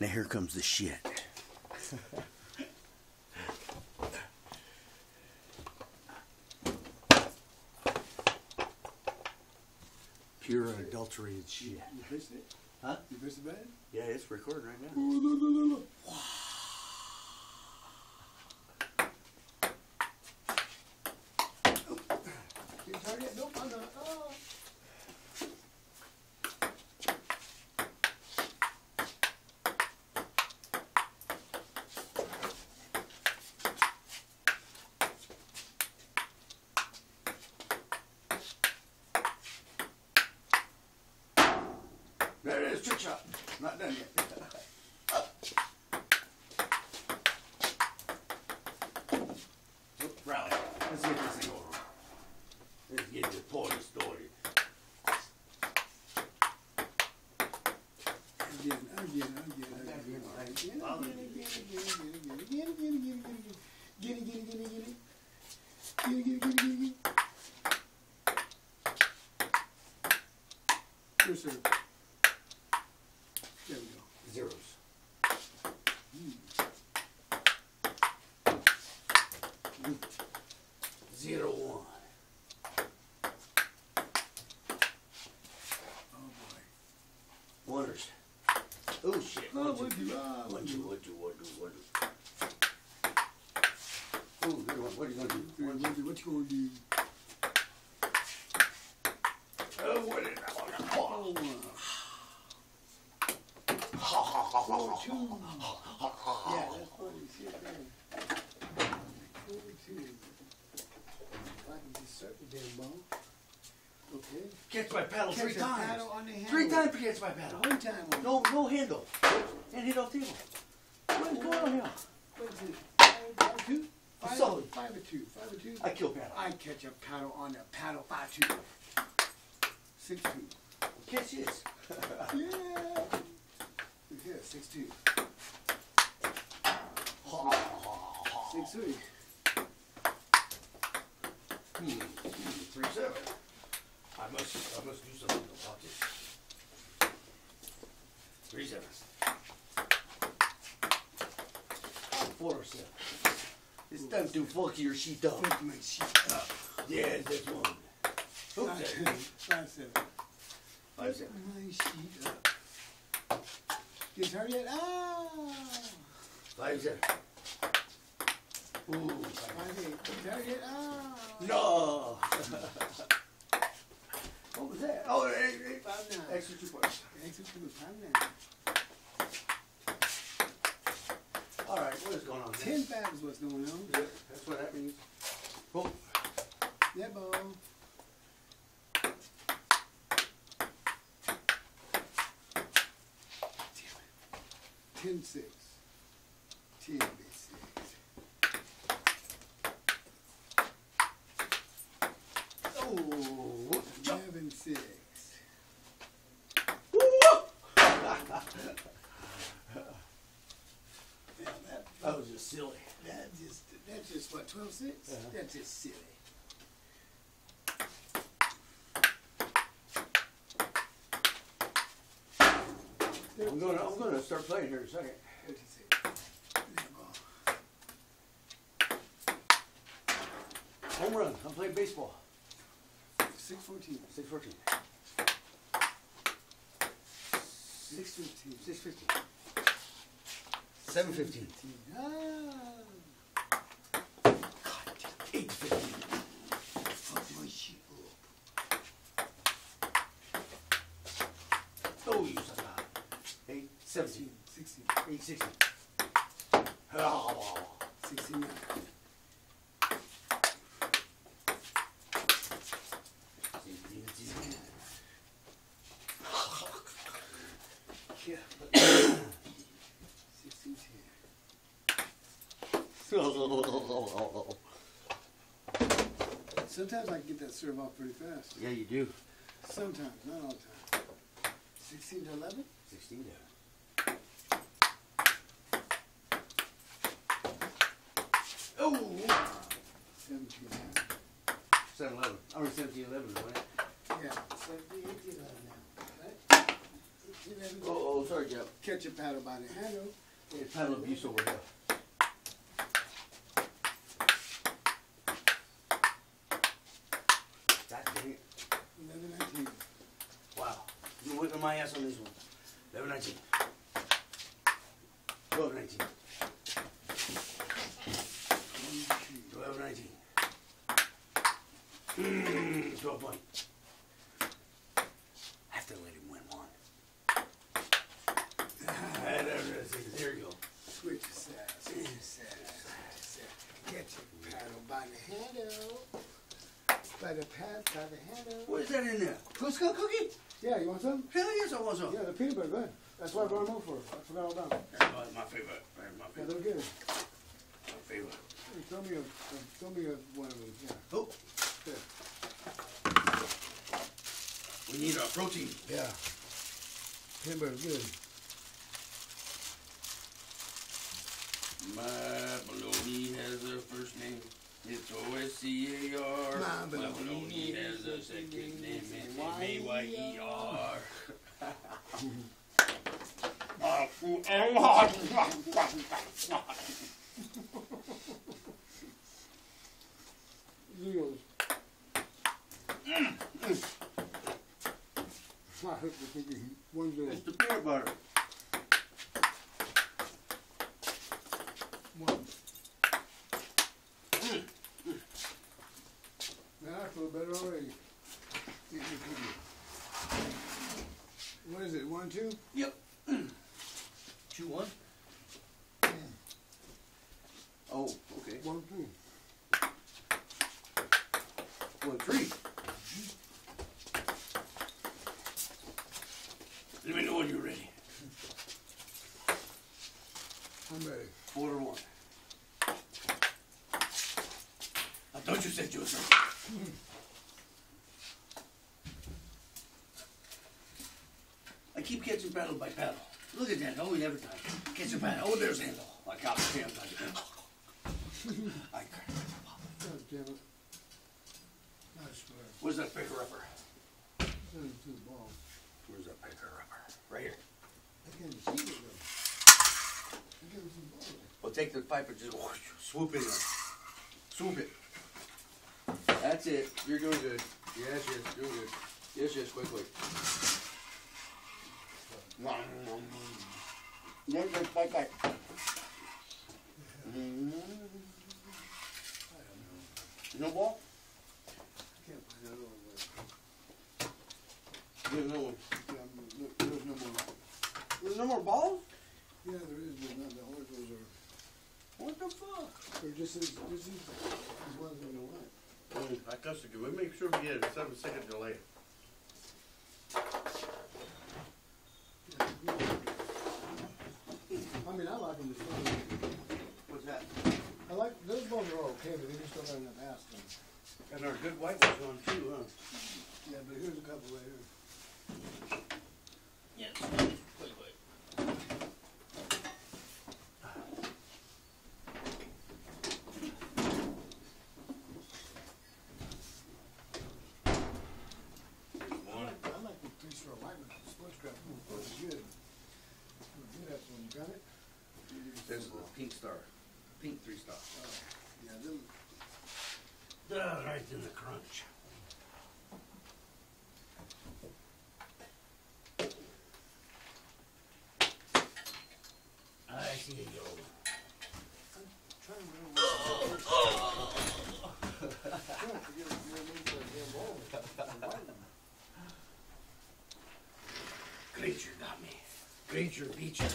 Now here comes the shit. Pure unadulterated shit. You fixed it? Huh? You fixed the bed? Yeah, it's recording right now. Oh, no, no, no, no. You? Nope, I'm not. Oh. Geri geri geri geri. Gösterin. What are you gonna do? What you- what you gonna do? Oh, what is that? Oh, two. Yeah, that's funny shit there. Four, two. If I can just circle them, ball. Okay. Catch my paddle Catch three times. paddle on the handle. Three times catch my paddle. One time on No, no handle. And hit off table. What is going on here? What is it? Five, five, two? Five, Solid. Five or two. Five or two? I kill paddle. I catch a paddle on the paddle five two. Six two. Catch this. Yeah. Here, six two. Six three. Hmm. Three seven. I must, I must do something about this. Three sevens. Four or seven. It's time to fuck your sheet up. Fuck my shit up. Yeah, this one. Five Okay. seven. Five seven. Five seven. My sheet up. Get tired yet? Ah! Five seven. Ooh. Five eight. Get tired yet? Ah! No. what was that? Oh, eight, eight. Five nine. Extra two points. Extra two. Five nine. All right, what is going on? Ten is what's going on. Yeah, that's what that means. Oh, Yeah, ball. Ten six. Ten 12 6? Uh -huh. That's just silly. I'm gonna I'm gonna start playing here in a second. Home run. I'm playing baseball. Six fourteen. Six fourteen. Six fifteen. Six fifteen. Seven fifteen. Ah. 17, 16, Sixteen. 16. 16. Yeah, but 16 here. Sometimes I get that serve off pretty fast. Yeah, you do. Sometimes, not all the time. 16 to 11? 16 to 11. Oh! 17. 7 11. Or 17 right? Yeah. 17 18 now. Oh, sorry, Jeff. Catch a paddle by the handle. Yeah, paddle abuse over here. Wow. You're whipping my ass on this one. 11 19. Mm, 12 1. I have to let him win one. There you go. Switch your side, switch your side, switch your side. Catch a paddle by the handle. By the pad, by the handle. What is that in there? Costco cookie? Yeah, you want some? Hell yes, I want some. Yeah, the peanut butter, good. That's what I brought them over for. I forgot all about them. That's my- my favorite. That's my Yeah, favorite. they're good. My favorite. Hey, Throw me a, throw me a, one of them, yeah. Oh. We need our protein. Yeah. Peanut butter's good. My baloney has a first name. It's O-S-C-A-R. My My baloney baloney has a second name. It's M-A-Y-E-R. Leo's. I hope the cookie, one's It's the peanut butter. one. Man, I feel better already. Eating the cookie. What is it, one, two? Yep. Chew one. Oh, okay. One, two. One, three. Let me know when you're ready. I'm ready. Four to one. I thought you said you. I keep catching paddle by paddle. Look at that, always every time. Catch a paddle. Oh, there's handle. Oh, I got the damn. I can't. God damn it. I swear. Where's that picker upper? That is too ball. Where's that picker upper? Right here. I can't see it though. I can't see the ball. Well, take the pipe and just whoosh, swoop in. Swoop it. That's it. You're doing good. Yes, yes, doing good. Yes, yes, quick, quick. Yes, yes, quick, quick. Mm. No ball? I can't find that over There's no one. there. Yeah, there's no more. There's no more balls? Yeah, there is, but not the horse those are. What the fuck? They're just as, just as, as ones we know what. I guess we we make sure we get a seven second delay. I mean, I like them as well. What's that? I like, those bones are okay, but they just don't have enough ass to them. And our good white ones on too, huh? Yeah, but here's a couple right here. Yes. Quick, quick. I like, I like the three star white one, the sports crap, oh, it's good. Oh, Good, that's one, you got it? This is the pink star. Pink three star. Yeah, them, Ah, right in the crunch. I see you. trying to remember. what- Trying to forget what your name for a damn ball was. The white one. Creature got me. Creature beat you.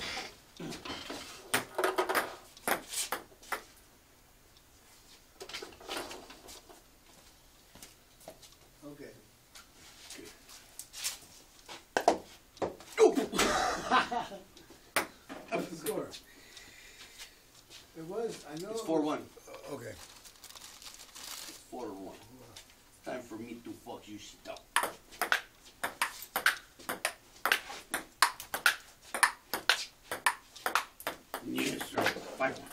juicy dog. Yes, sir. Buy one.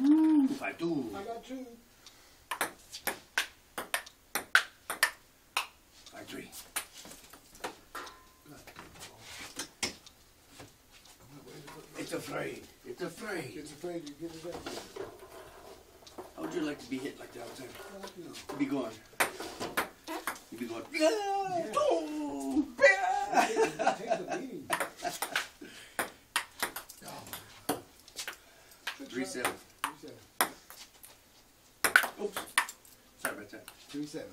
Ooh, five two. I got two. Three. It's afraid. It's afraid. It's afraid you get it. Would you like to be hit like that all the time? Well, you know. You'd be going. You'd be going. Yeah. Oh, It takes a beating. Good Three seven. Three seven. Oops. Sorry about that. Three seven.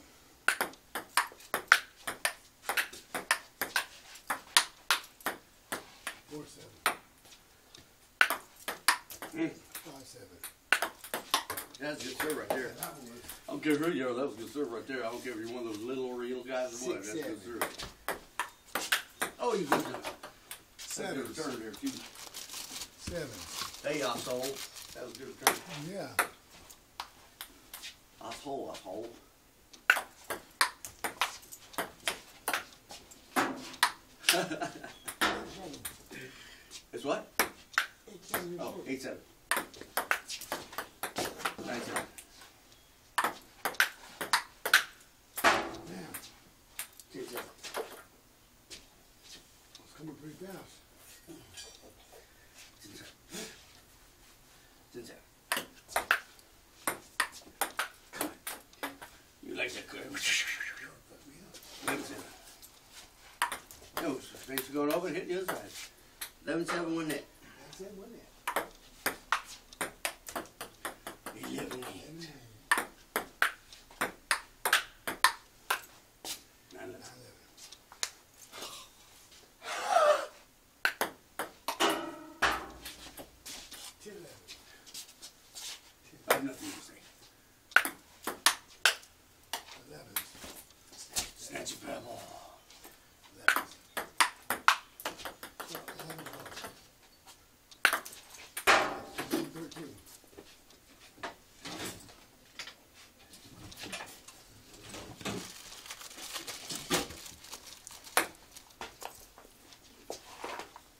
Four seven. Mm. Five seven. That's a good serve right there. That one was I don't care who you are. That was a good serve right there. I don't care if you're one of those little real guys or what. That's a good serve. Oh, you good. A seven. good return there too. Seven. Hey, asshole. That was a good return. Yeah. Asshole, asshole. It's what? Eight seven. Oh, eight seven. Nine seven. Man, Ten seven. it's coming pretty fast. Seven. Ten seven. You like that seven. No, thanks for going over and hitting the other side. Eleven seven one net. That's it, wasn't it? Eleven eight. Eleven, Nine eleven. nine, eleven. Ten, eleven. I have nothing to say. Eleven. Snatch a pebble. Eleven. So, eleven, twelve. Thirteen.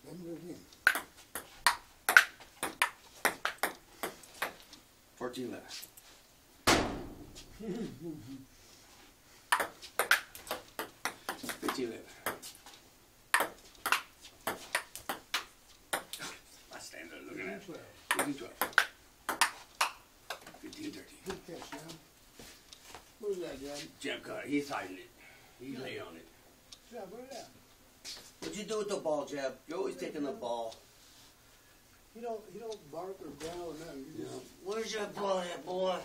Eleven, thirteen. Fourteen eleven. Fifteen eleven. I stand there looking at it. Twelve. Fifteen twelve. Fifteen thirteen. Good catch, John. What was that, John? Jeb got it. He's hiding it. He lay on it. Yeah, what was that? What'd you do with the ball, Jeb? You're always taking the ball. He don't, he don't bark or growl or nothing. He just, Where's your ball at, boy?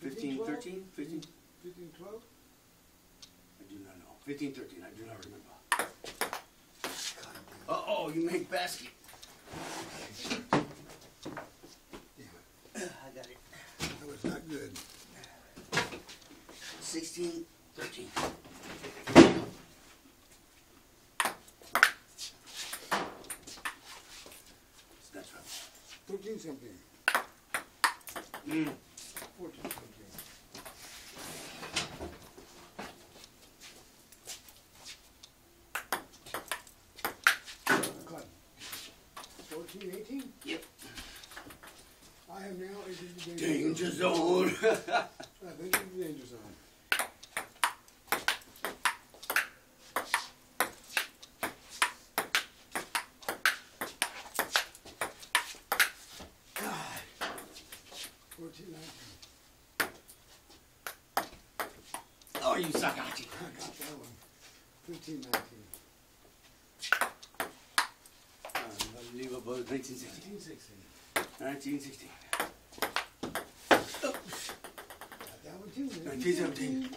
Fifteen, 12? thirteen? Fifteen? Fifteen, twelve? I do not know. Fifteen, thirteen. I do not remember. Uh-oh, you make basket. Damn it. I got it. That was not good. 16, 13. That's right. Something. Mm. Fourteen something. Cut. Fourteen, eighteen? Yep. I have now danger Danger zone. zone. I've entered the danger zone. God. Fourteen, nineteen. Oh, you sakachi. I got that one. Fifteen, nineteen. Unbelievable. 1916. Nineteen, sixteen. 1916. Got that one too. 1917.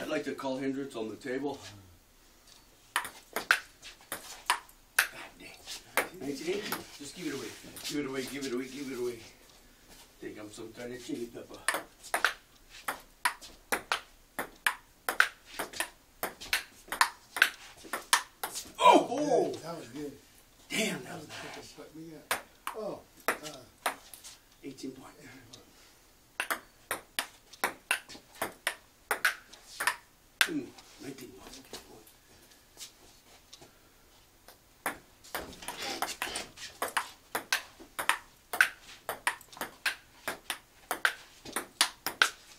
I'd like to call Hendricks on the table. God dang. 1980. Just give it away. Give it away, give it away, give it away. Think I'm some kind of chili pepper. Oh! oh. That was good. Damn, that was nice. Put me up. Oh, uh, 18 point. Hmm, 19 point.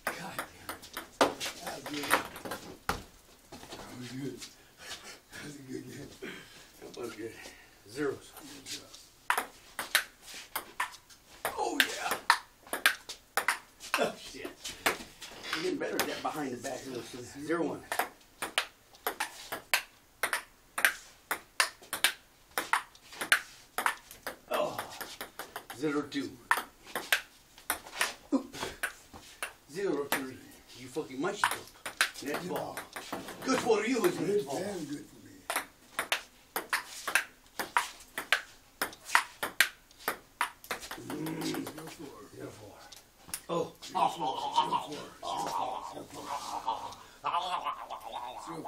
God damn it. Zeros. Oh yeah. Oh shit. You're getting better at that behind the back those zero one. Oh. Zero two. Oop. Zero three. You fucking mushy poop. Net ball. Good for you, isn't it? Very good for me. Zero four. Zero four. Oh. Zero four. Zero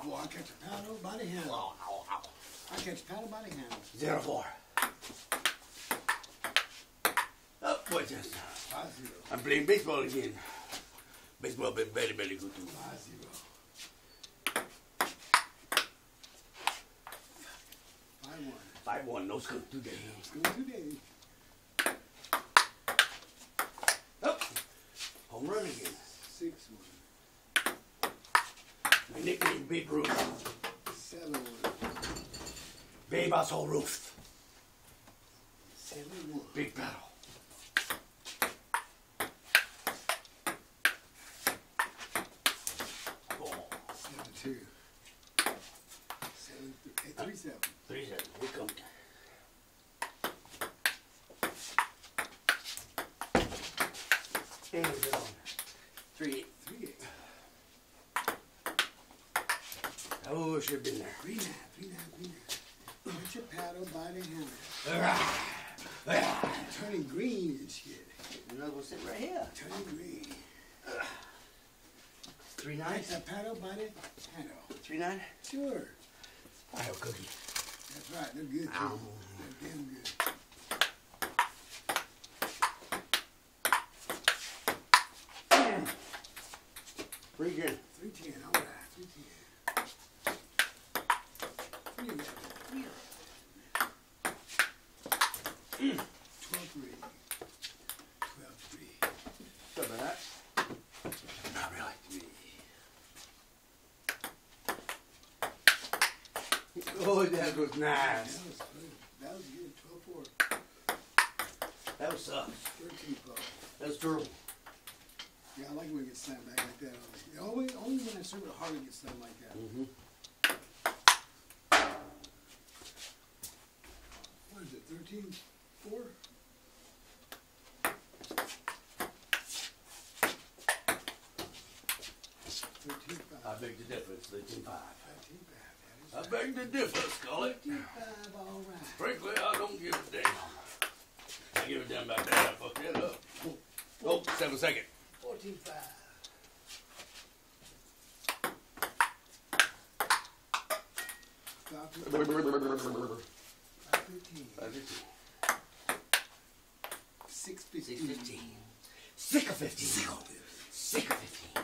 four. I catch a paddle by the handle. I catch a paddle by the handle. Zero four. Oh, boy, just. Five zero. I'm playing baseball again. Baseball been very, very good too. Five zero. Five one. Five one, no scoop today. Go today. Oh, home run again. Six one. My nickname Babe Ruth. Seven one. Babe also Ruth. Seven one. Big battle. Oh, Seven two. Seven th- eight, three seven. three seven. We come. Hey, we're on. Three eight. Three eight. Oh, should have been there. Three nine. Three nine. Three nine. Put your paddle by the handle. Turning green and shit. Another one sitting right here. Turning green. Three nine. Catch that paddle by the handle. Three nine. Sure. I have a cookie. That's right. They're good too. Ow. They're damn good. Three again. Three ten. All right. Three ten. Three eleven. Three eleven. Twelve three. Twelve three. Sorry about that. Not really. Oh, that was That was good. That was good. Twelve four. That was sucks. Thirteen four. That was terrible. Yeah, I like when it gets slammed back like that. Only, only when I serve it hard it gets slammed like that. Mm-hmm. What is it? Thirteen four. Thirteen I five. beg the difference, 13 5. Thirteen five. I beg the difference, call it. Thirteen five. All right. Frankly, I don't give a damn. I give a damn about that. I fucked that up. Oh, seven second. Fourteen five. Five fifteen. Five fifteen. Five fifteen. Six Six fifteen. fifteen. Sick of fifteen. Sick of fifteen.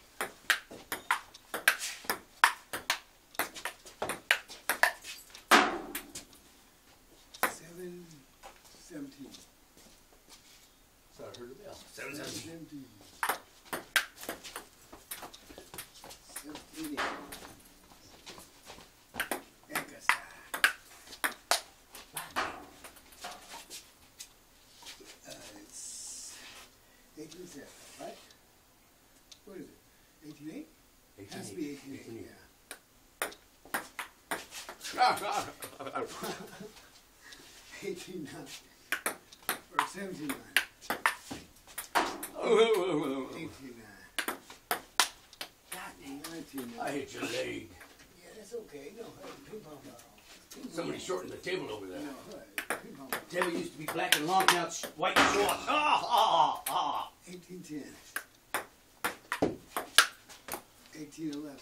89 or 79. 89. God damn. 99. I hit your leg. Yeah, that's okay. No, hey, ping pong ball. Somebody ball. shortened the table over there. No, ping pong ball. Table used to be black and long, now it's white and short. Ah, ah, ah. 1810. 1811.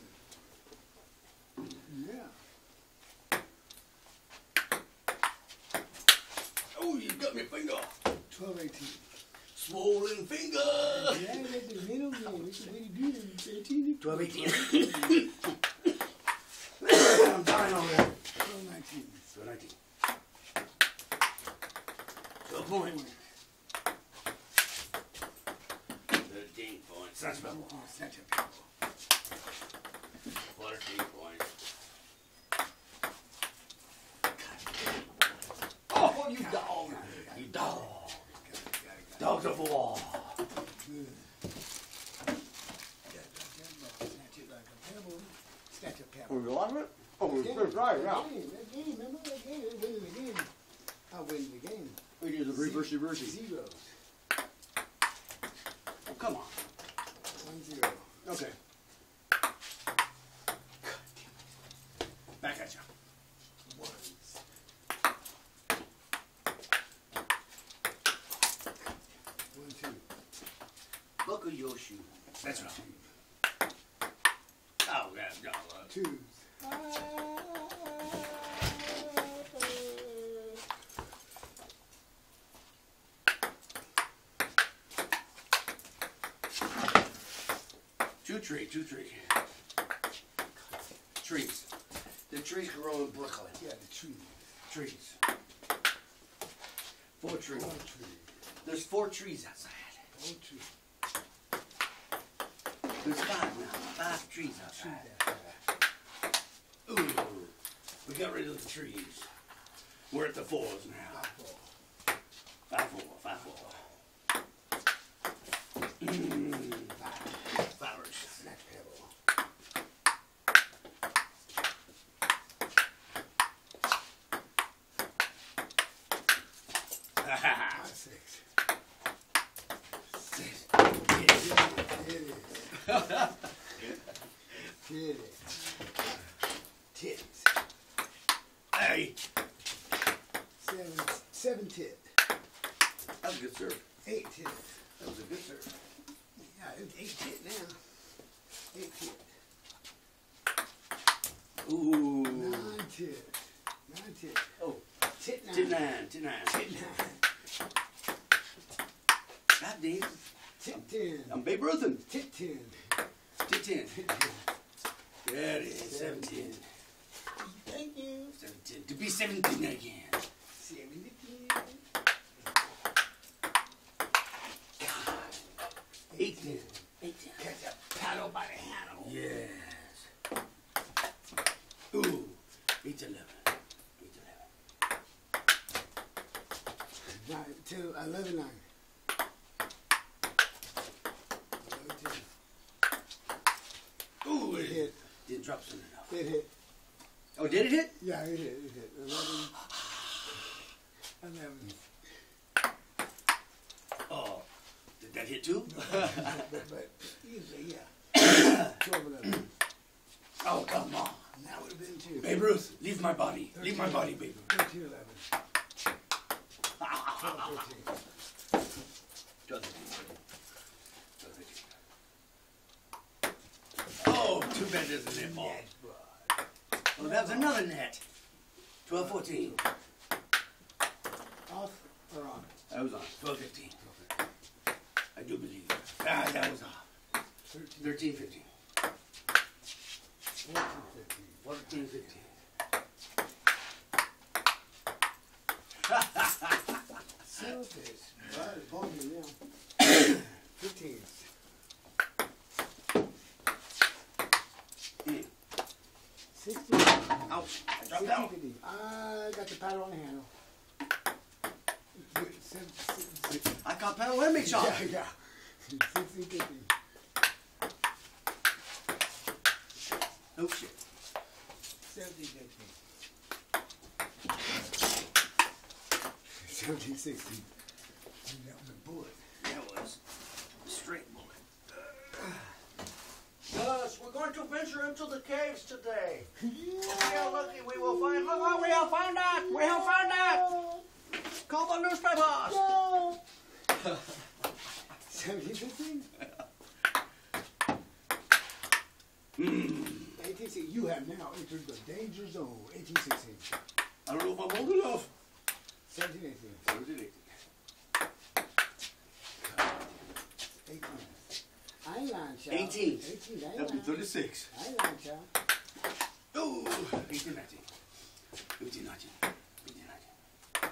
Yeah. 12, 18. Swollen finger! Yeah, that's the middle go. It's the way to do 18 12, 18. I'm dying over there. 12, 19. 12, 19. 12 point. 13 points. That's about one. That's a game. We did the reverse reverse. Zeros. Oh, come on. One zero. Okay. Back at you. Ones. One, two. Buckle your shoe. That's right. Oh, that's got luck. Twos. Two tree, two tree. Trees. The trees grow in Brooklyn. Yeah, the tree. Trees. Four trees. Tree. There's four trees outside. One tree. There's five now. Five trees outside. Ooh. We got rid of the trees. We're at the fours now. Five, four. Five four, five four. Mm. Flowers. Snatch pebble. Five, six. Six. Hit it. Hit it. Tits. Hey, Seven, seven tit. that was a good serve. Eight tit. That was a good serve. Yeah, it's eight tit now. Eight tit. Ooh. Nine tit. Nine tit. Oh, Tit nine. ten nine, ten nine. Tit nine. God damn. Tit ten. I'm Babe Ruthin. Tit ten. Tit ten. There it is. Seventeen. Thank you. Seventeen. To be seventeen again. that was enough. It hit. Oh, did it hit? Yeah, it hit. It hit. 11. 11. Oh, did that hit too? No, but, but yeah. Oh, come on. That would have been two. Babe Ruth, leave my body. 13, leave my body, babe. 13 11. 12, 13. bet there's a net ball. Well, that was another net. 12 14. Off or on? That was on. 12 15. I do believe. Ah, that was off. 13 15. 14 15. 14 15. 15. Ouch. I dropped Sixteen, out. fifty. I got the paddle on the handle. Seven, six, six. I got paddle and me shot. Yeah, yeah. Sixteen, fifteen. Oh, shit. Seventeen, fifteen. Seventeen, sixteen. That was a bullet. That was a straight bullet. We're going to venture into the caves today. If We are lucky we will find. Oh, we have found that. We have found that. Call the newspapers. No. so you have now entered the danger zone. 1860. I don't know if I'm old enough. 1718. 1718. I ain't lying, child. 18. Eighteen, I ain't That'd be 36. I ain't lying, child. Oh, 18, 19. 18, 19. 18, 19.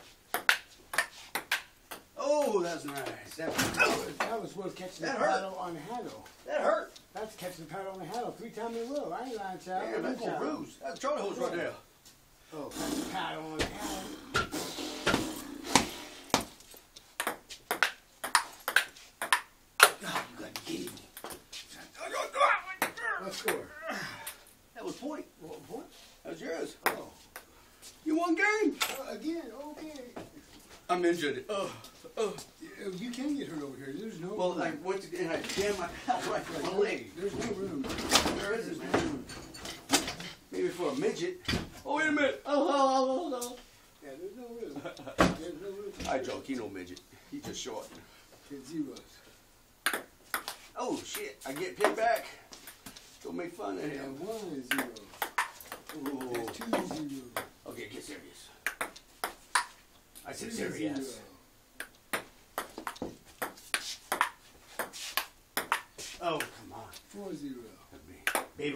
Oh, that's nice. That, oh, That was worth catching That the hurt. paddle on the handle. that hurt. That's catching the paddle on the handle three times in a row. I ain't lying, child. Damn, that's gonna bruise. That's a Charlie horse right there. Oh, catch the paddle on the Yeah.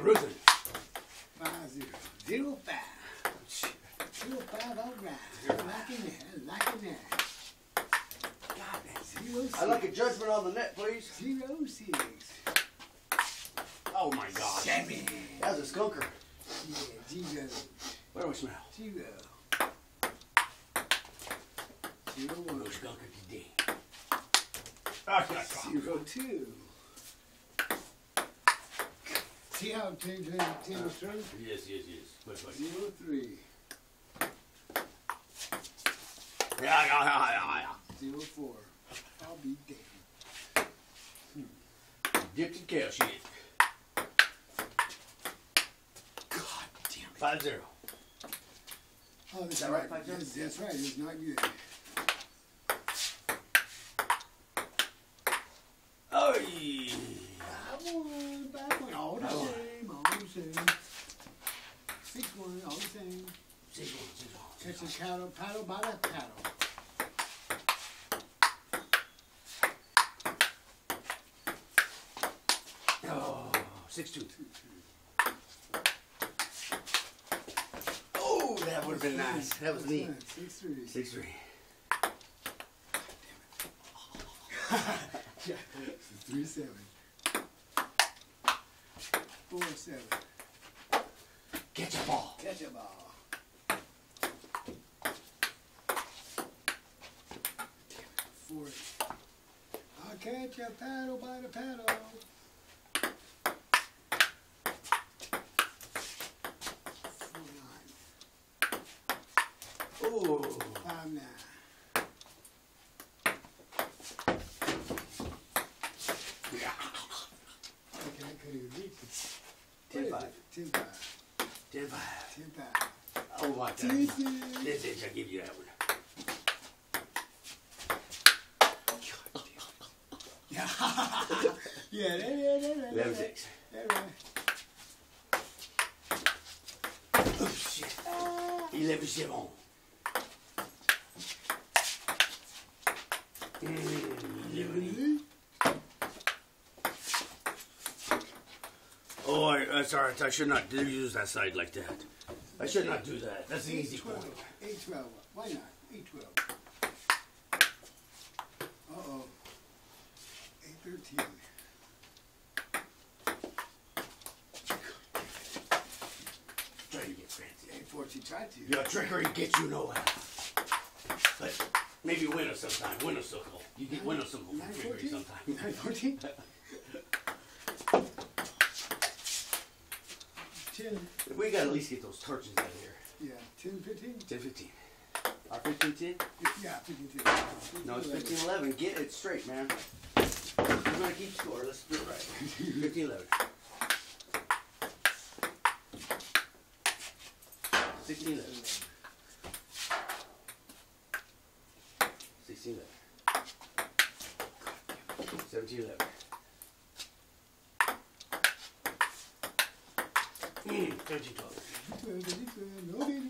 Ruthen. Five zero. Zero five. Zero five, all right. Liking that. Liking that. God, that's Zero six. I like a judgment on the net, please. Zero six. Oh my God. Seven. That was a skunker. Yeah, zero. What do we smell? Zero. Zero one. No skunker today. Caught. Zero two. See how ten ten ten was through? Yes, yes, yes. Zero three. Yeah, yeah, yeah, yeah, yeah. Zero four. I'll be damned. Dipped in kale shit. God damn it. Five zero. Oh, is that right, five zero? That's, that's right. It's not good. Oh, I won. Back one. All the I won. same. All the same. Six one. All the same. six one, six one, six Catch a paddle, paddle by the paddle. Oh, six two. Oh, that would have been nice. That was neat. Six three. Six three. Yeah. Three seven. Four seven. Get your ball. Catch a ball. Four. I'll catch a paddle by the paddle. Oh, Five nine. yeah. Okay, I reach it. Ten five. Ten five. Ten five. Ten five. Oh my God. This is, I'll give you that one. Yeah. that, Eleven that, six. that right. Oh shit. Eleven seven. Mm, eleven eight. Oh, I, all right. I should not use that side like that. I should not do that. That's the easy point. 12. 8 12. Why not? 8 12. Uh oh. 8 13. Try to get fancy. 8 14. Try trickery gets you nowhere. But maybe winner sometime. Winner circle. You get winner circle from 9 trickery 14. sometime. 9 14. 10. We gotta at least get those torches out of here. Yeah. 10 15. 10 15. Our 15 10? Yeah, 15 10. No, it's 15 11. Get it straight, man. We're gonna keep score. Let's do it right. 15 11. 16 11. 16 11. 17 11. Mm, 13 12.